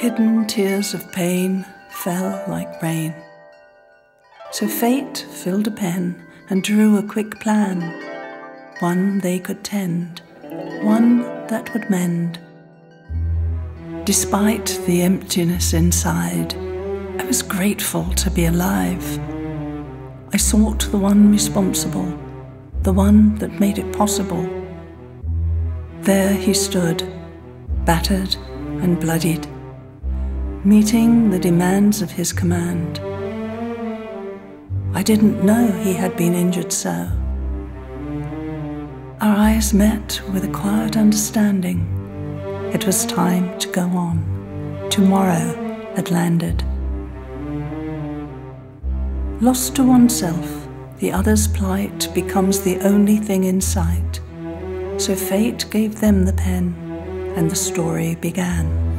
Hidden tears of pain fell like rain. So fate filled a pen and drew a quick plan, one they could tend, one that would mend. Despite the emptiness inside, I was grateful to be alive. I sought the one responsible, the one that made it possible. There he stood, battered and bloodied, meeting the demands of his command. I didn't know he had been injured so. Our eyes met with a quiet understanding. It was time to go on. Tomorrow had landed. Lost to oneself, the other's plight becomes the only thing in sight. So fate gave them the pen, and the story began.